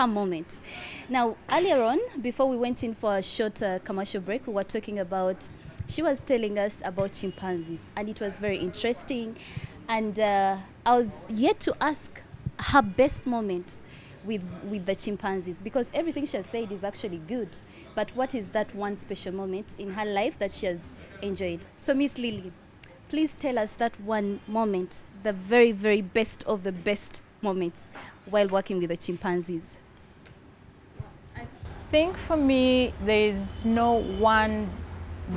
her moment. Now, earlier on, before we went in for a short uh, commercial break, we were talking about, she was telling us about chimpanzees, and it was very interesting. And uh, I was yet to ask her best moment with, with the chimpanzees because everything she has said is actually good. But what is that one special moment in her life that she has enjoyed? So, Miss Lilly, please tell us that one moment, the very, very best of the best moments while working with the chimpanzees. I think for me, there is no one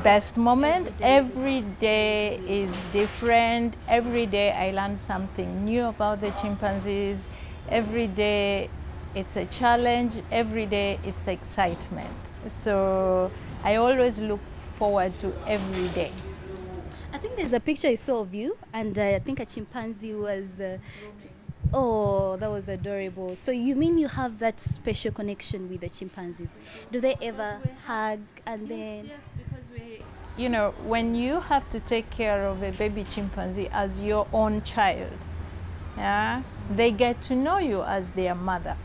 best moment. Every day is different. Every day I learn something new about the chimpanzees. Every day it's a challenge. Every day it's excitement. So I always look forward to every day. I think there's a picture I saw of you, and uh, I think a chimpanzee was. Uh, oh, that was adorable. So you mean you have that special connection with the chimpanzees? Do they ever hug and then? Yes, because we, you know, when you have to take care of a baby chimpanzee as your own child, yeah, they get to know you as their mother,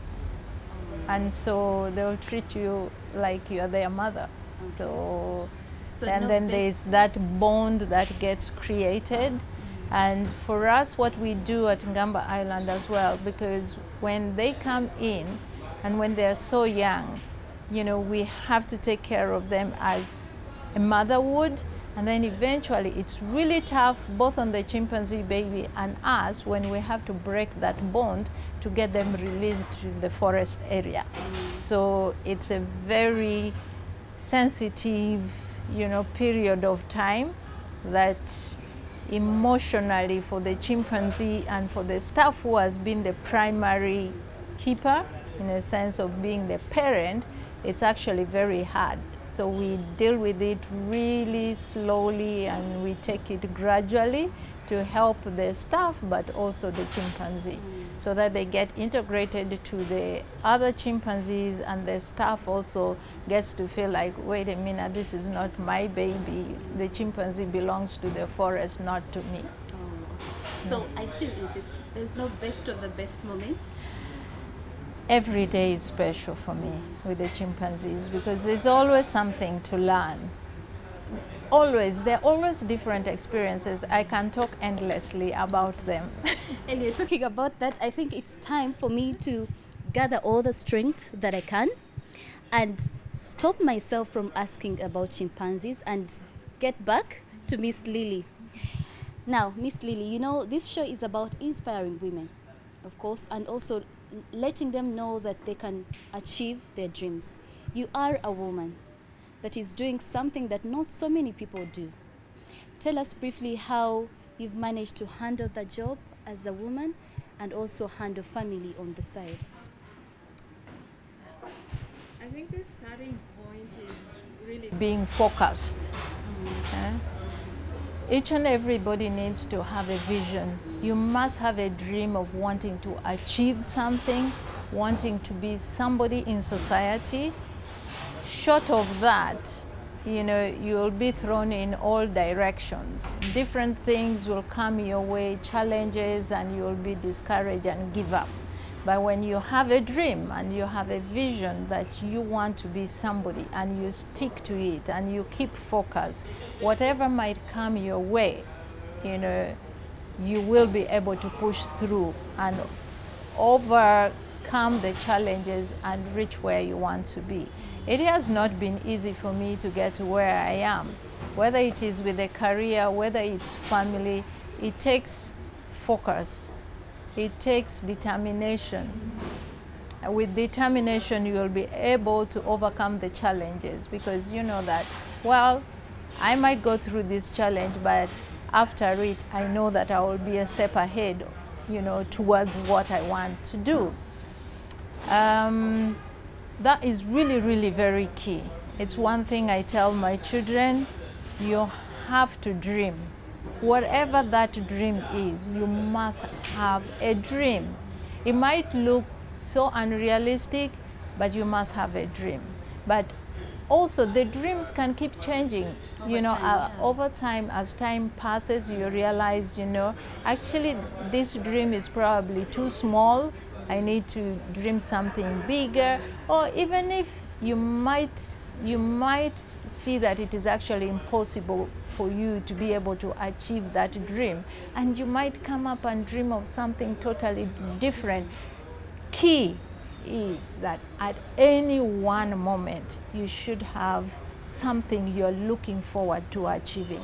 and so they'll treat you like you are their mother. So So and no then there's that bond that gets created. And for us, what we do at Ngamba Island as well, because when they come in and when they're so young, you know, we have to take care of them as a mother would. And then eventually, it's really tough, both on the chimpanzee baby and us, when we have to break that bond to get them released to the forest area. So it's a very sensitive, you know, period of time that emotionally for the chimpanzee and for the staff who has been the primary keeper in a sense of being the parent, it's actually very hard. So we deal with it really slowly and we take it gradually to help the staff but also the chimpanzee mm. so that they get integrated to the other chimpanzees and the staff also gets to feel like wait a minute this is not my baby the chimpanzee belongs to the forest not to me oh, So I still insist. There's no best of the best moments. Every day is special for me with the chimpanzees because there's always something to learn always there are always different experiences i can talk endlessly about them And you're talking about that. I think it's time for me to gather all the strength that I can and stop myself from asking about chimpanzees and get back to Miss Lilly. Now, Miss Lilly, you know, this show is about inspiring women, of course, and also letting them know that they can achieve their dreams. You are a woman that is doing something that not so many people do. Tell us briefly how you've managed to handle the job as a woman and also handle family on the side. I think the starting point is really being focused. eh? Each and everybody needs to have a vision. You must have a dream of wanting to achieve something, wanting to be somebody in society. Short of that, you know, you'll be thrown in all directions. Different things will come your way, challenges, and you'll be discouraged and give up. But when you have a dream and you have a vision that you want to be somebody and you stick to it and you keep focus, whatever might come your way, you know, you will be able to push through and overcome the challenges and reach where you want to be. It has not been easy for me to get to where I am, whether it is with a career, whether it's family, it takes focus it takes determination. With determination, you will be able to overcome the challenges because you know that, well, I might go through this challenge, but after it, I know that I will be a step ahead, you know, towards what I want to do. Um, that is really, really very key. It's one thing I tell my children you have to dream. Whatever that dream is, you must have a dream. It might look so unrealistic, but you must have a dream. But also, the dreams can keep changing. you Over know, time, uh, yeah. over time, as time passes, you realize, you know, actually, this dream is probably too small I need to dream something bigger, or even if you might you might see that it is actually impossible for you to be able to achieve that dream, and you might come up and dream of something totally different. Key is that at any one moment you should have something you're looking forward to achieving.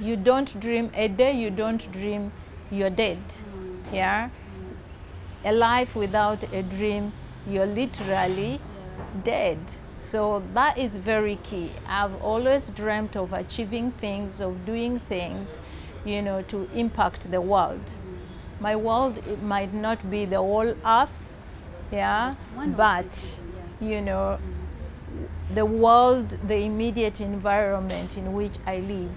You don't dream a day you don't dream you're dead. Yeah? A life without a dream, you're literally dead. So that is very key. I've always dreamt of achieving things, of doing things, you know, to impact the world. My world it might not be the whole earth, yeah, but you know, the world, the immediate environment in which I live,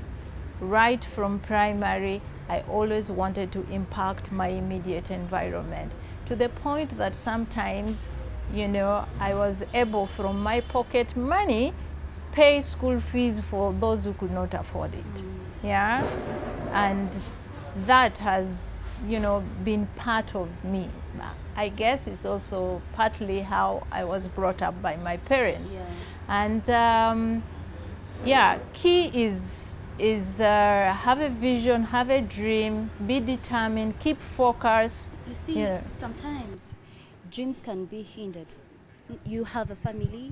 right from primary, I always wanted to impact my immediate environment to the point that sometimes, you know, I was able from my pocket money pay school fees for those who could not afford it. Yeah? And that has, you know, been part of me. I guess it's also partly how I was brought up by my parents. Yeah. And um, yeah, key is is uh, have a vision, have a dream, be determined, keep focused. You see, Yeah. sometimes dreams can be hindered. You have a family,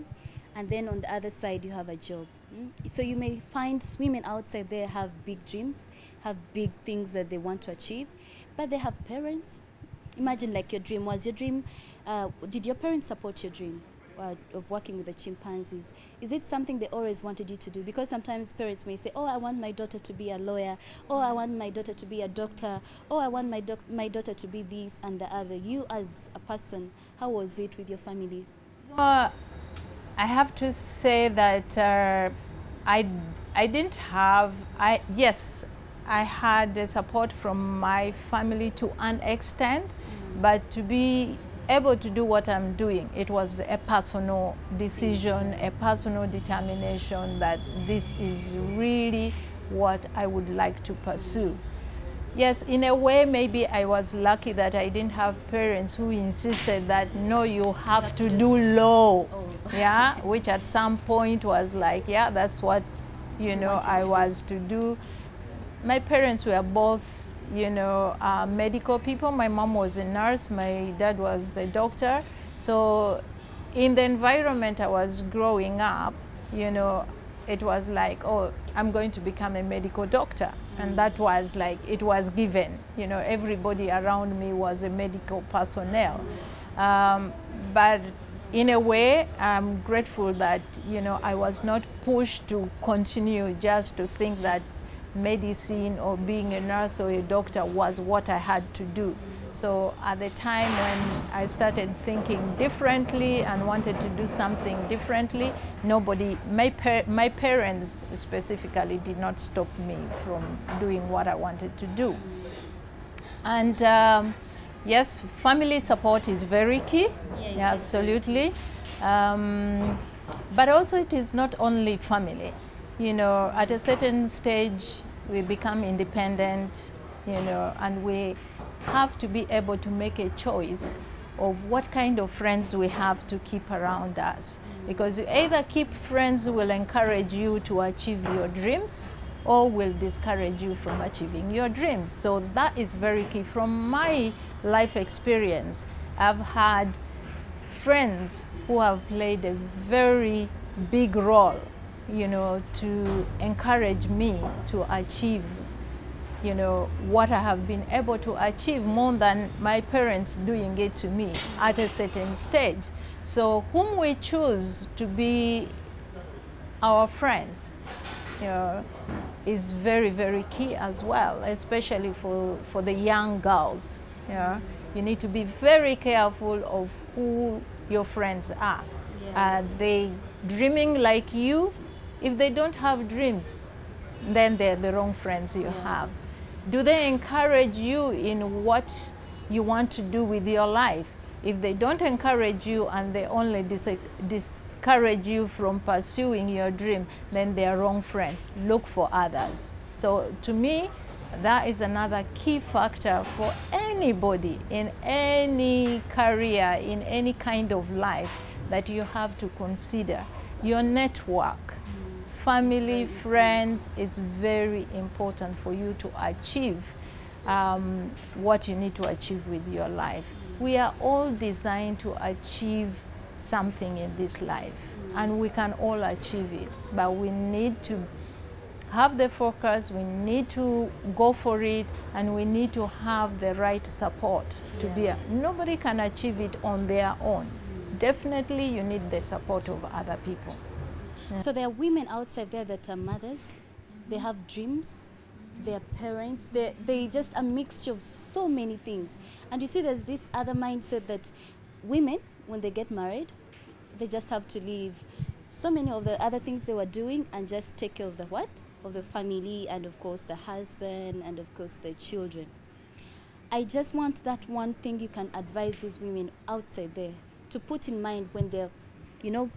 and then on the other side, you have a job. Mm? So you may find women outside there have big dreams, have big things that they want to achieve, but they have parents. Imagine like your dream. Was your dream. Uh, did your parents support your dream? Uh, of working with the chimpanzees? Is it something they always wanted you to do? Because sometimes parents may say oh i want my daughter to be a lawyer. Oh i want my daughter to be a doctor. Oh i want my, doc- my daughter to be this and the other. You as a person how was it with your family? Well, I have to say that uh, I, I didn't have, I, yes, I had the support from my family to an extent, but to be able to do what I'm doing, it was a personal decision, a personal determination that this is really what I would like to pursue. Yes, in a way, maybe I was lucky that I didn't have parents who insisted that no, you have, to do law. Oh. Yeah, which at some point was like, yeah, that's what you know I was to do. My parents were both, you know, uh, medical people. My mom was a nurse. My dad was a doctor. So, in the environment I was growing up, you know, it was like, oh, I'm going to become a medical doctor. And that was like, it was given. You know, everybody around me was a medical personnel. Um, but in a way, I'm grateful that, you know, I was not pushed to continue just to think that medicine or being a nurse or a doctor was what I had to do. So at the time when I started thinking differently and wanted to do something differently, nobody, my, par- my parents specifically did not stop me from doing what I wanted to do. And um, yes, family support is very key. Yeah, yeah absolutely. Um, but also, it is not only family. You know, at a certain stage, we become independent, you know, and we have to be able to make a choice of what kind of friends we have to keep around us. Because you either keep friends who will encourage you to achieve your dreams or will discourage you from achieving your dreams. So that is very key. From my life experience, I've had friends who have played a very big role, you know, to encourage me to achieve, you know, what I have been able to achieve more than my parents doing it to me at a certain stage. So whom we choose to be our friends, you know, is very, very key as well, especially for, for the young girls. You, know. you need to be very careful of who your friends are. Yeah. Are they dreaming like you? If they don't have dreams, then they're the wrong friends you Yeah. have. Do they encourage you in what you want to do with your life? If they don't encourage you and they only dis- discourage you from pursuing your dream, then they are wrong friends. Look for others. So to me, that is another key factor for anybody in any career, in any kind of life that you have to consider. Your network, family, friends, it's very important for you to achieve um, what you need to achieve with your life. We are all designed to achieve something in this life, and we can all achieve it, but we need to have the focus, we need to go for it, and we need to have the right support to be. A, nobody can achieve it on their own. Definitely, you need the support of other people. So there are women outside there that are mothers. They have dreams. They are parents. They they just a mixture of so many things. And you see, there's this other mindset that women, when they get married, they just have to leave so many of the other things they were doing and just take care of the what of the family and of course the husband and of course the children. I just want that one thing you can advise these women outside there to put in mind when they're, you know,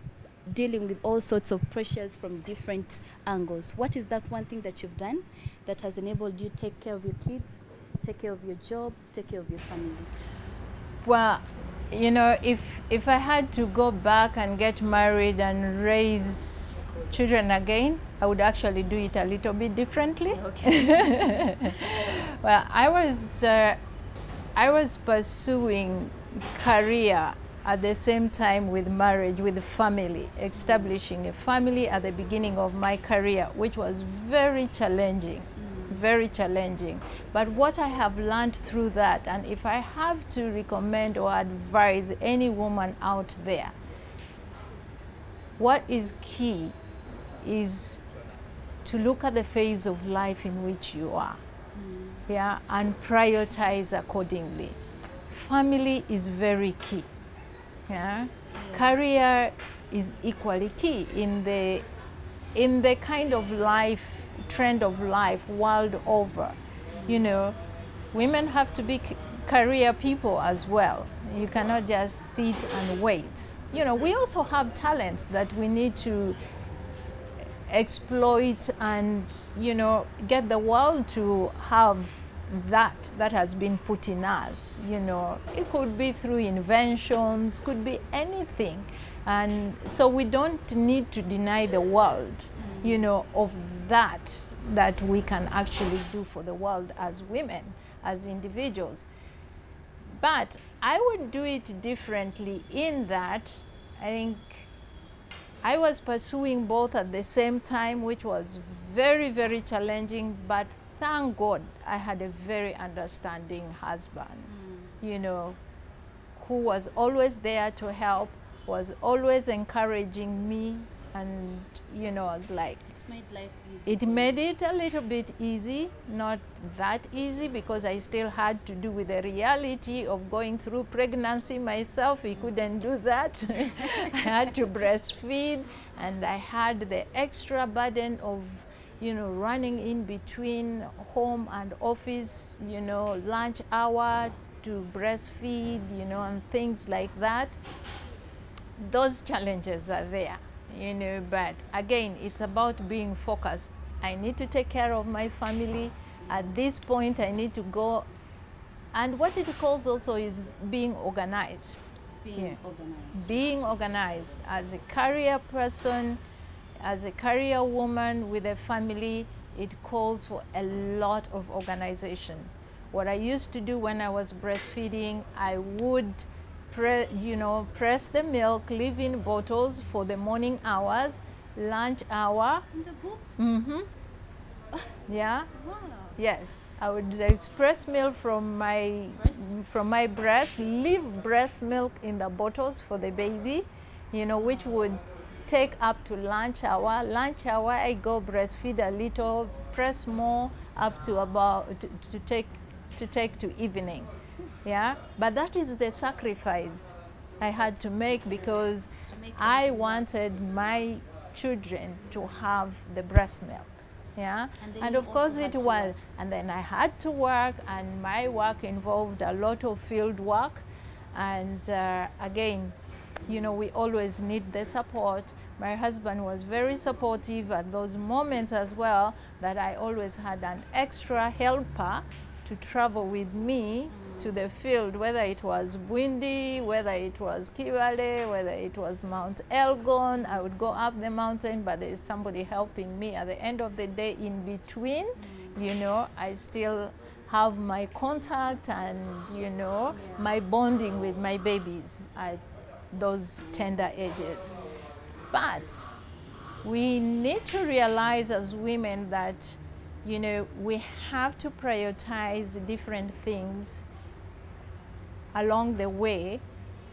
dealing with all sorts of pressures from different angles. What is that one thing that you've done that has enabled you to take care of your kids, take care of your job, take care of your family? Well, you know, if if I had to go back and get married and raise children again, I would actually do it a little bit differently. Okay. well, I was uh, I was pursuing career at the same time with marriage, with family, establishing a family at the beginning of my career, which was very challenging, very challenging. But what I have learned through that, and if I have to recommend or advise any woman out there, what is key is to look at the phase of life in which you are, yeah, and prioritize accordingly. Family is very key. Yeah? Career is equally key in the in the kind of life trend of life world over. You know, women have to be career people as well. You cannot just sit and wait. You know, we also have talents that we need to exploit and you know get the world to have that that has been put in us you know. It could be through inventions could be anything. And so we don't need to deny the world you know of that that we can actually do for the world as women as individuals. But i would do it differently in that i think I was pursuing both at the same time, which was very, very challenging, but thank God I had a very understanding husband, mm. you know, who was always there to help, was always encouraging me, and, you know, I was like, It's made life easy. it made it a little bit easy, not that easy because I still had to do with the reality of going through pregnancy myself. We mm. couldn't do that. I had to breastfeed and I had the extra burden of you know running in between home and office, you know, lunch hour to breastfeed, you know, and things like that those challenges are there, you know, but again, it's about being focused. I need to take care of my family. At this point, I need to go. And what it calls also is being organized. Being Yeah. organized. Being organized as a career person, as a career woman with a family, it calls for a lot of organization. What I used to do when I was breastfeeding, I would, you know, press the milk, leave in bottles for the morning hours, lunch hour. In the book? Mm-hmm. Yeah. Wow. Yes, I would express milk from my Breast? from my breast, leave breast milk in the bottles for the baby, you know, which would take up to lunch hour. Lunch hour, I go breastfeed a little, press more up to about to, to take to take to evening. Yeah, but that is the sacrifice I had to make because I wanted my children to have the breast milk. Yeah, And and of course it was and then I had to work, and my work involved a lot of field work. And uh, again, you know, we always need the support. My husband was very supportive at those moments as well that I always had an extra helper to travel with me to the field, whether it was Bwindi, whether it was Kibale, whether it was Mount Elgon. I would go up the mountain, but there is somebody helping me. At the end of the day, in between, you know, I still have my contact and, you know, my bonding with my babies at those tender ages. But we need to realize as women that, you know, we have to prioritize different things along the way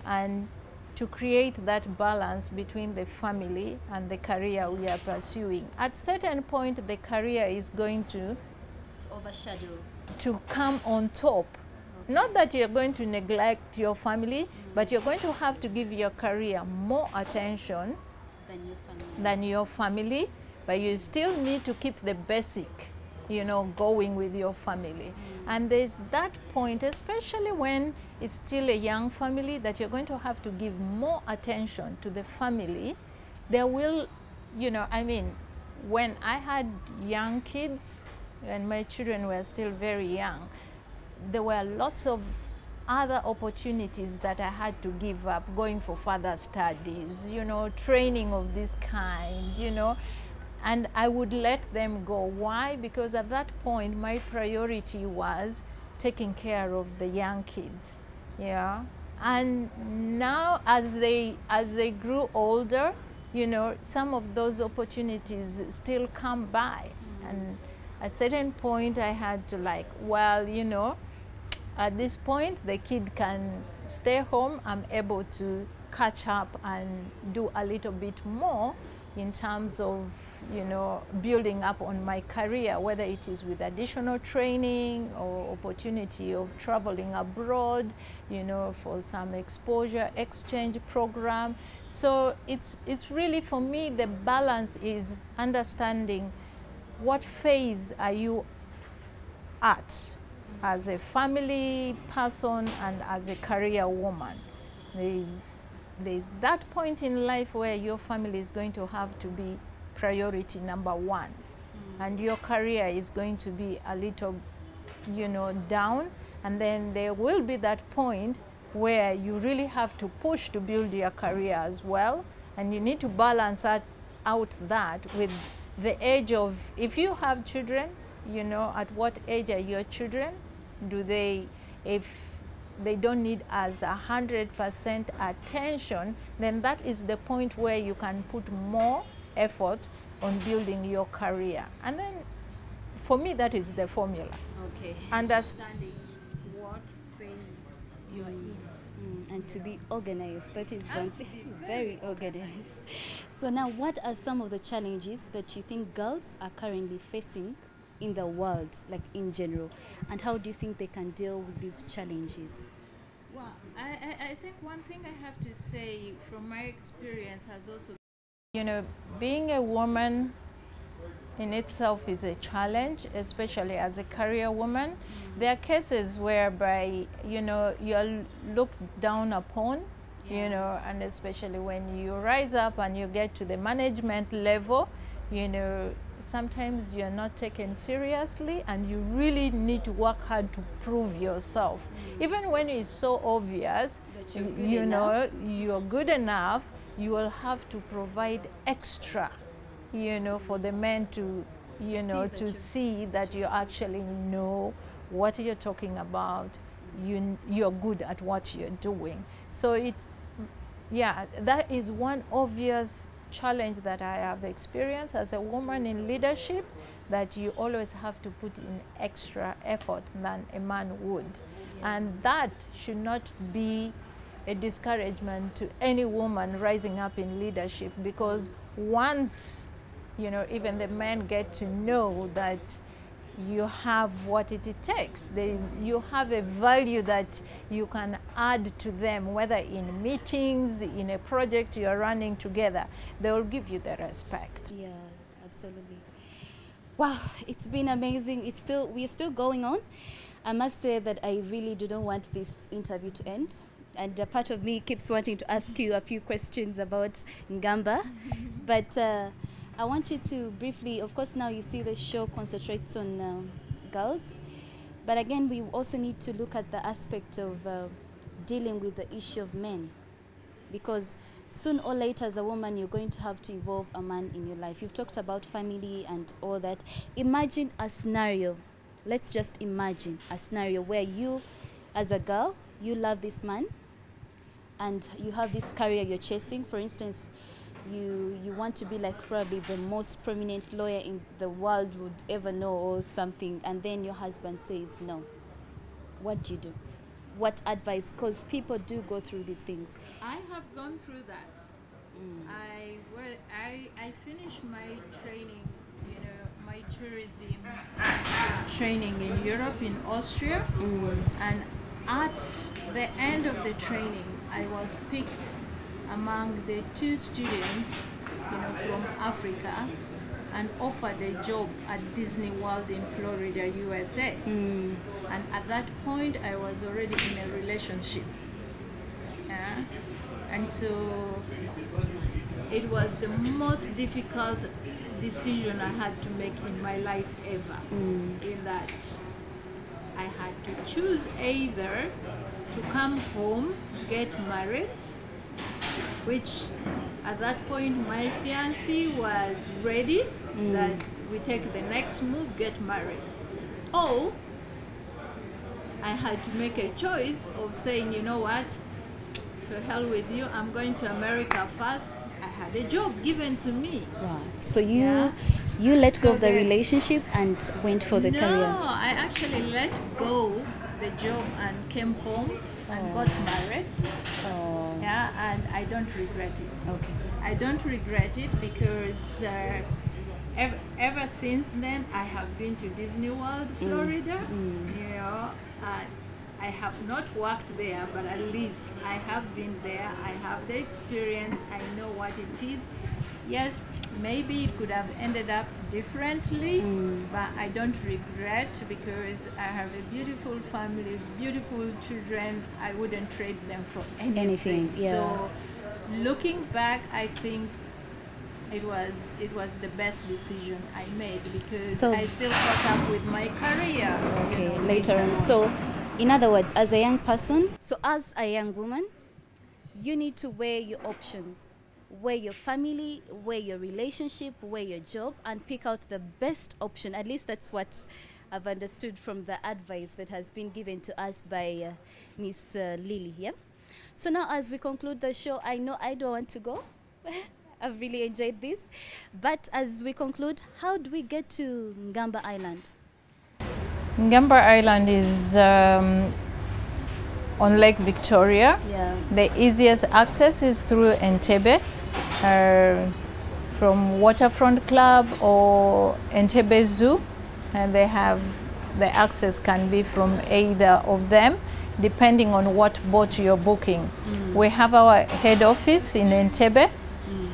and to create that balance between the family and the career we are pursuing. At certain point, the career is going to, To overshadow. to come on top. Not that you're going to neglect your family, but you're going to have to give your career more attention Than your family. than your family, but you still need to keep the basic, you know, going with your family. Mm. And there's that point, especially when it's still a young family, that you're going to have to give more attention to the family. There will, you know, I mean, when I had young kids, when my children were still very young, there were lots of other opportunities that I had to give up going for further studies, you know, training of this kind, you know, and I would let them go. Why? Because at that point, my priority was taking care of the young kids, yeah. And now, as they as they grew older, you know, some of those opportunities still come by, and at a certain point, I had to like, well, you know, at this point the kid can stay home. I'm able to catch up and do a little bit more in terms of you know building up on my career whether it is with additional training or opportunity of traveling abroad you know for some exposure exchange program. So it's it's really for me the balance is understanding what phase are you at as a family person and as a career woman. There's that point in life where your family is going to have to be priority number one, mm. and your career is going to be a little, you know, down. And then there will be that point where you really have to push to build your career as well, and you need to balance that, out that with the age of if you have children, you know, at what age are your children? Do they, if they don't need as a hundred percent attention, then that is the point where you can put more effort on building your career. And then, for me, that is the formula. Okay. Understanding What phase you are in. Mm, and to be organized, that is one thing. Very organized. So now, what are some of the challenges that you think girls are currently facing in the world, like in general, and how do you think they can deal with these challenges? Well, I, I, I think one thing I have to say from my experience has also You know, being a woman in itself is a challenge, especially as a career woman. Mm. There are cases whereby, you know, you're looked down upon, you know, and especially when you rise up and you get to the management level, you know, sometimes you're not taken seriously and you really need to work hard to prove yourself. Mm. Even when it's so obvious, That you're you, good you know, enough. you're good enough, you will have to provide extra, you know, for the men to, you see know, that to you- see that you actually know what you're talking about. You, you're good at what you're doing. So it, yeah, that is one obvious challenge that I have experienced as a woman in leadership that you always have to put in extra effort than a man would. And that should not be a discouragement to any woman rising up in leadership because once you know even the men get to know that you have what it takes there is you have a value that you can add to them whether in meetings in a project you are running together they will give you the respect Yeah, absolutely. Wow, it's been amazing. It's still we're still going on. I must say that I really do not want this interview to end. And a part of me keeps wanting to ask you a few questions about Ngamba. But uh, I want you to briefly, of course, now you see the show concentrates on um, girls, but again, we also need to look at the aspect of uh, dealing with the issue of men. Because soon or later, as a woman, you're going to have to involve a man in your life. You've talked about family and all that. Imagine a scenario. Let's just imagine a scenario where you, as a girl, you love this man and you have this career you're chasing. For instance, you you want to be like probably the most prominent lawyer in the world would ever know or something, and then your husband says no. What do you do? What advice? Because people do go through these things. I have gone through that. Mm. I well, I I finished my training, you know, my tourism training in Europe in Austria, mm. and at the end of the training, I was picked among the two students, you know, from Africa, and offered a job at Disney World in Florida, USA. Hmm. And at that point, I was already in a relationship. Yeah? And so it was the most difficult decision I had to make in my life ever. Hmm. In that I had to choose either to come home, get married, which at that point my fiance was ready mm. that we take the next move, get married. Or I had to make a choice of saying, you know what, to hell with you, I'm going to America first. I had a job given to me. Wow. So you Yeah. you let go of the relationship and went for the no, career. I actually let go the job and came home and oh. got married. Oh. Yeah, and I don't regret it. Okay. I don't regret it because uh, ever, ever since then I have been to Disney World, Florida. You know, uh, I have not worked there, but at least I have been there. I have the experience. I know what it is. Yes, maybe it could have ended up differently, mm. but I don't regret because I have a beautiful family, beautiful children. I wouldn't trade them for anything. Anything, yeah. So looking back, I think it was it was the best decision I made because So- I still caught up with my career. you Okay, know, later on. So, in other words, as a young person, so as a young woman, you need to weigh your options, weigh your family, weigh your relationship, weigh your job, and pick out the best option. At least that's what I've understood from the advice that has been given to us by uh, Miss uh, Lilly. Yeah. So now, as we conclude the show, I know I don't want to go. I've really enjoyed this, but as we conclude, how do we get to Ngamba Island? Ngamba Island is um, on Lake Victoria. Yeah. The easiest access is through Entebbe, from Waterfront Club or Entebbe Zoo. And they have the access can be from either of them, depending on what boat you're booking. We have our head office in Entebbe,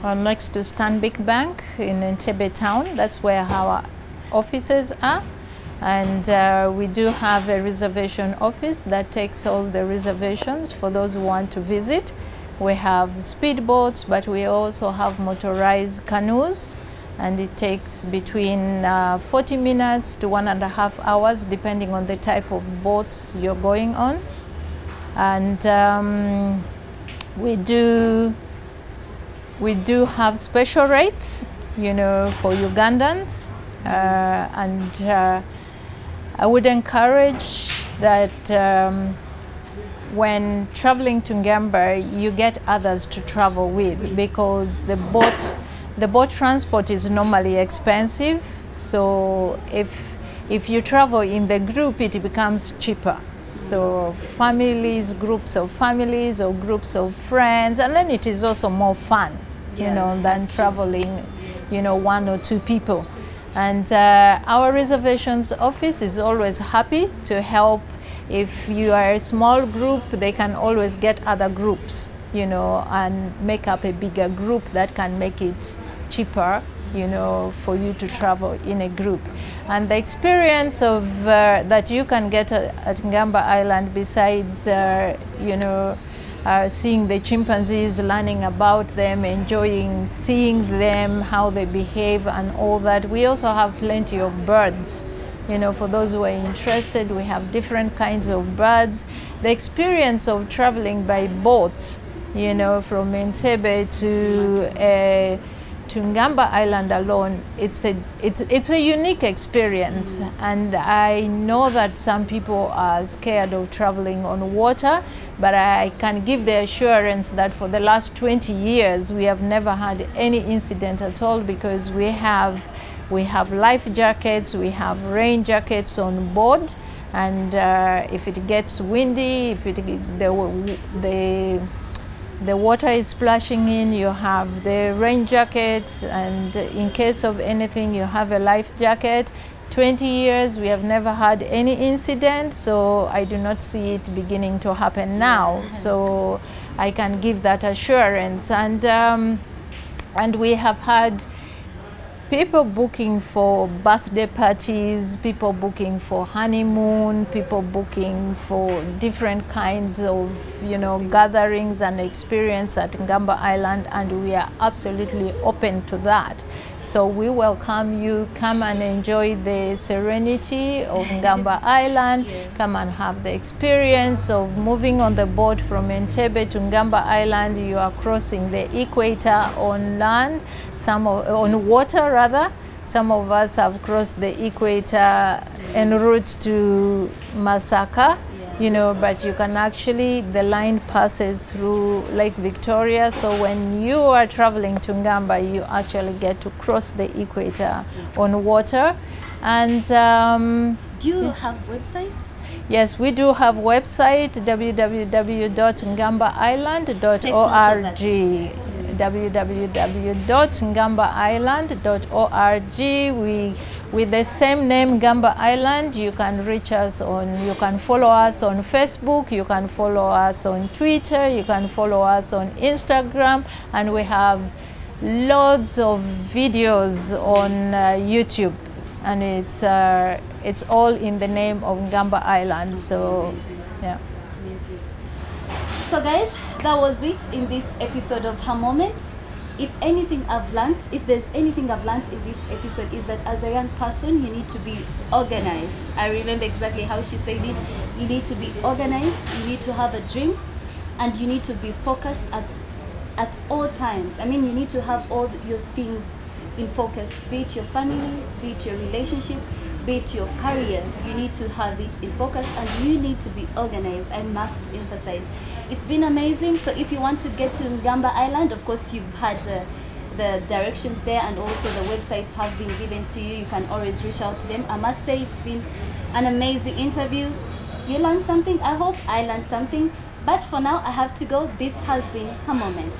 uh, next to Stanbic Bank in Entebbe town. That's where our offices are. And uh, we do have a reservation office that takes all the reservations for those who want to visit. We have speedboats, but we also have motorized canoes, and it takes between uh, 40 minutes to one and a half hours, depending on the type of boats you're going on. And um, we do we do have special rates, you know, for Ugandans, uh, and uh, I would encourage that um, when traveling to Ngamba, you get others to travel with because the boat, the boat transport is normally expensive. So if if you travel in the group, it becomes cheaper. So families, groups of families, or groups of friends, and then it is also more fun, Yeah, you know, than traveling, you know, one or two people. And uh, our reservations office is always happy to help. If you are a small group, they can always get other groups, you know, and make up a bigger group that can make it cheaper, you know, for you to travel in a group. And the experience of uh, that you can get at, at Ngamba Island, besides, uh, you know, uh, seeing the chimpanzees, learning about them, enjoying seeing them, how they behave, and all that. We also have plenty of birds. You know, for those who are interested, we have different kinds of birds. The experience of traveling by boat, you know, from Entebbe to uh, to Ngamba Island alone, it's a it's it's a unique experience, and I know that some people are scared of traveling on water, but I can give the assurance that for the last 20 years we have never had any incident at all because we have we have life jackets, we have rain jackets on board, and uh, if it gets windy, if it the the the water is splashing in, you have the rain jackets, and in case of anything, you have a life jacket. 20 years, we have never had any incident, so I do not see it beginning to happen now. So I can give that assurance. And, um, and we have had people booking for birthday parties, people booking for honeymoon, people booking for different kinds of, you know, gatherings and experience at Ngamba Island, and we are absolutely open to that. So we welcome you. Come and enjoy the serenity of Ngamba Island. Come and have the experience of moving on the boat from Entebbe to Ngamba Island. You are crossing the equator on land, some of, on water rather. Some of us have crossed the equator en route to Masaka you know, but you can actually, the line passes through Lake Victoria. So when you are traveling to Ngamba, you actually get to cross the equator on water. And um, Do you have websites? yes, we do have website www.ngambaisland.org www.ngambaisland.org we with the same name Ngamba Island you can reach us on you can follow us on Facebook you can follow us on Twitter you can follow us on Instagram and we have loads of videos on uh, YouTube. And it's uh, it's all in the name of Ngamba Island so yeah. So guys, that was it in this episode of Her Moment. If anything I've learned, if there's anything I've learned in this episode is that as a young person, you need to be organized. I remember exactly how she said it. You need to be organized, you need to have a dream, and you need to be focused at at all times. I mean, you need to have all your things in focus, be it your family, be it your relationship, be it your career. You need to have it in focus and you need to be organized. I must emphasize. It's been amazing. So if you want to get to Ngamba Island, of course, you've had uh, the directions there and also the websites have been given to you. You can always reach out to them. I must say it's been an amazing interview. You learned something, I hope. I learned something. But for now, I have to go. This has been a moment.